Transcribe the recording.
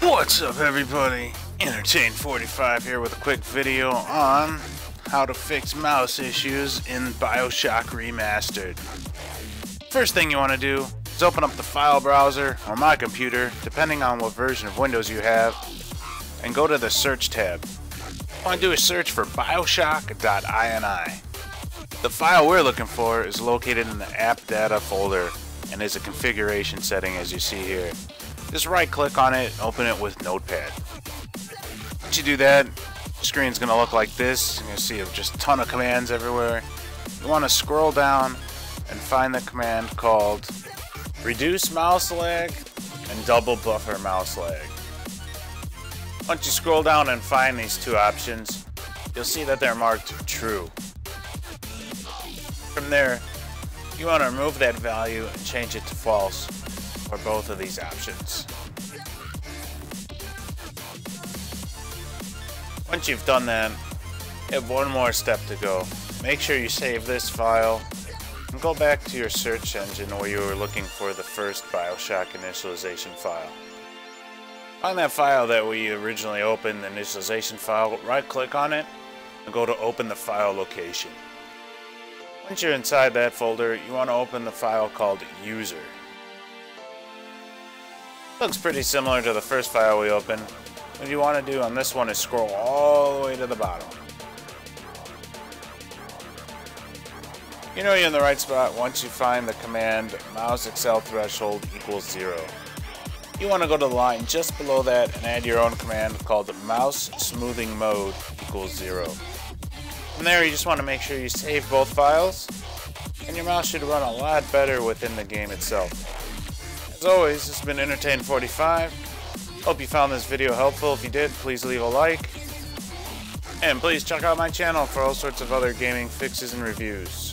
What's up everybody? Entertained 45 here with a quick video on how to fix mouse issues in Bioshock Remastered. First thing you want to do is open up the file browser on my computer, depending on what version of Windows you have, and go to the search tab. You want to do a search for bioshock.ini. The file we're looking for is located in the app data folder and is a configuration setting as you see here. Just right click on it, open it with Notepad. Once you do that, the screen's going to look like this. You're to see just a ton of commands everywhere. You want to scroll down and find the command called reduce mouse lag and double buffer mouse lag. Once you scroll down and find these two options, you'll see that they're marked true. From there, you want to remove that value and change it to false for both of these options. Once you've done that, you have one more step to go. Make sure you save this file and go back to your search engine where you were looking for the first Bioshock initialization file. Find that file that we originally opened, the initialization file, right click on it and go to open the file location. Once you're inside that folder, you want to open the file called user. Looks pretty similar to the first file we opened. What you want to do on this one is scroll all the way to the bottom. You know you're in the right spot once you find the command mouse accel threshold equals zero. You want to go to the line just below that and add your own command called mouse smoothing mode equals zero. From there you just want to make sure you save both files and your mouse should run a lot better within the game itself. As always, this has been Entertained45. Hope you found this video helpful. If you did, please leave a like. And please check out my channel for all sorts of other gaming fixes and reviews.